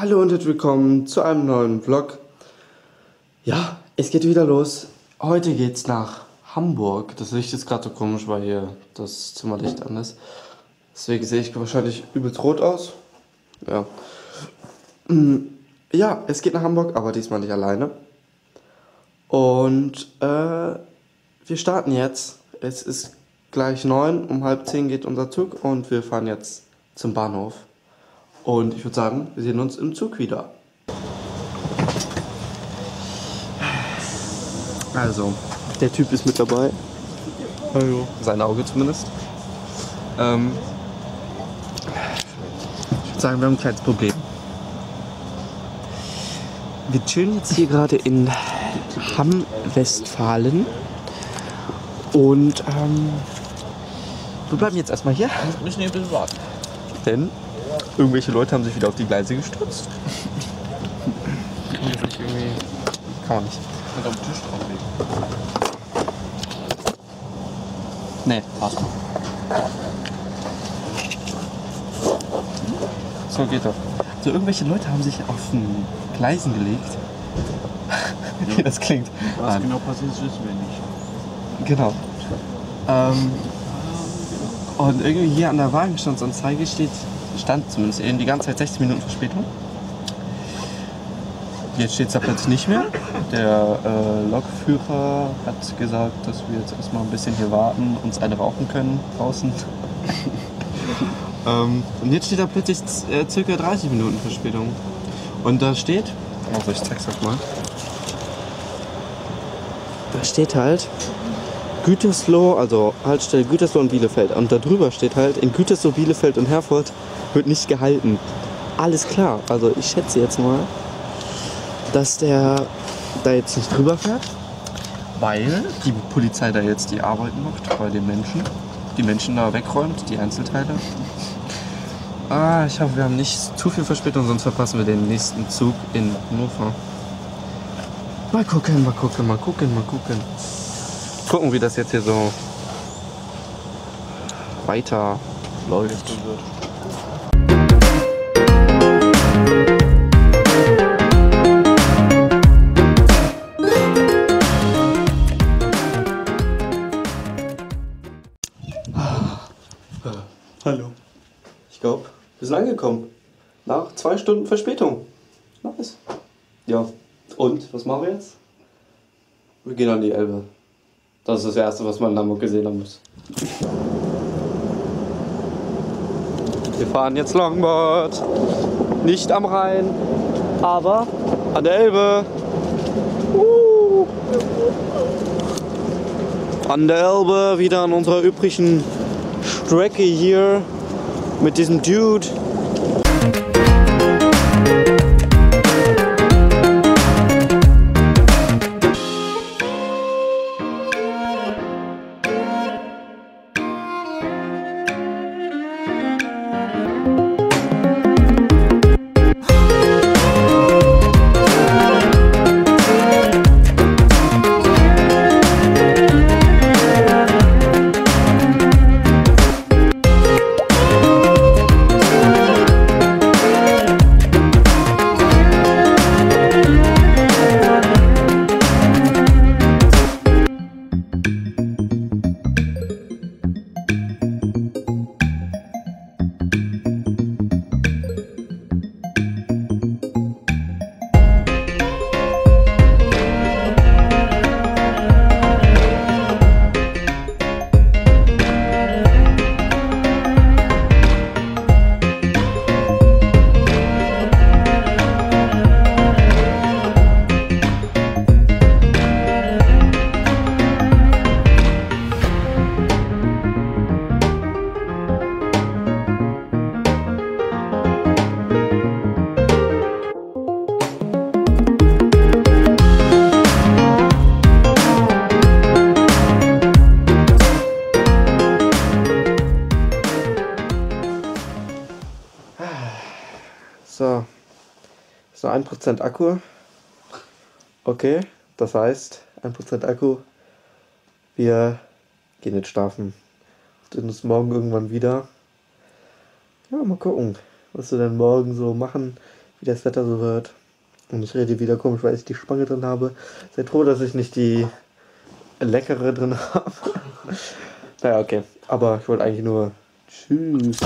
Hallo und herzlich willkommen zu einem neuen Vlog. Ja, es geht wieder los. Heute geht's nach Hamburg. Das Licht ist gerade so komisch, weil hier das Zimmerlicht an ist. Deswegen sehe ich wahrscheinlich übelst rot aus. Ja. Mm, Ja, es geht nach Hamburg, aber diesmal nicht alleine. Und äh, wir starten jetzt. Es ist gleich neun, um halb zehn geht unser Zug und wir fahren jetzt zum Bahnhof. Und ich würde sagen, wir sehen uns im Zug wieder. Also, der Typ ist mit dabei. Hallo. Sein Auge zumindest. Ähm, ich würde sagen, wir haben ein kleines Problem. Wir chillen jetzt hier gerade in Hamm-Westfalen. Und ähm, wir bleiben jetzt erstmal hier. Wir müssen hier ein bisschen warten. Denn irgendwelche Leute haben sich wieder auf die Gleise gestürzt. Kann man das nicht irgendwie. Kann man nicht. Und auf den Tisch drauflegen. Nee, passt. So geht das. So, irgendwelche Leute haben sich auf den Gleisen gelegt. Wie das klingt. Was Nein. genau passiert ist, wissen wir nicht. Genau. Ähm, und irgendwie hier an der Wagenstandsanzeige steht, stand zumindest eben die ganze Zeit 60 Minuten Verspätung. Jetzt steht es da plötzlich nicht mehr. Der äh, Lokführer hat gesagt, dass wir jetzt erstmal ein bisschen hier warten, uns eine rauchen können draußen. ähm, und jetzt steht da plötzlich äh, circa 30 Minuten Verspätung. Und da steht, also ich zeig's euch mal. Da steht halt Gütersloh, also Haltestelle Gütersloh und Bielefeld. Und da drüber steht halt, in Gütersloh, Bielefeld und Herford wird nicht gehalten. Alles klar. Also ich schätze jetzt mal, dass der da jetzt nicht drüber fährt. Weil die Polizei da jetzt die Arbeit macht bei den Menschen. Die Menschen da wegräumt, die Einzelteile. Ah, ich hoffe, wir haben nicht zu viel Verspätung, sonst verpassen wir den nächsten Zug in Hannover. Mal gucken, mal gucken, mal gucken, mal gucken. Gucken, wie das jetzt hier so weiter läuft. Angekommen. Nach zwei Stunden Verspätung. Nice. Ja. Und, was machen wir jetzt? Wir gehen an die Elbe. Das ist das Erste, was man in Hamburg gesehen haben muss. Wir fahren jetzt Longboard. Nicht am Rhein, aber an der Elbe. Uh. An der Elbe, wieder an unserer übrigen Strecke hier mit diesem Dude. Nur 1% Akku. Okay, das heißt 1% Akku. Wir gehen jetzt schlafen. Sehen uns morgen irgendwann wieder. Ja, mal gucken, was wir denn morgen so machen. wie das Wetter so wird. Und ich rede wieder komisch, weil ich die Spange drin habe. Seid froh, dass ich nicht die leckere drin habe. naja, okay. Aber ich wollte eigentlich nur Tschüss.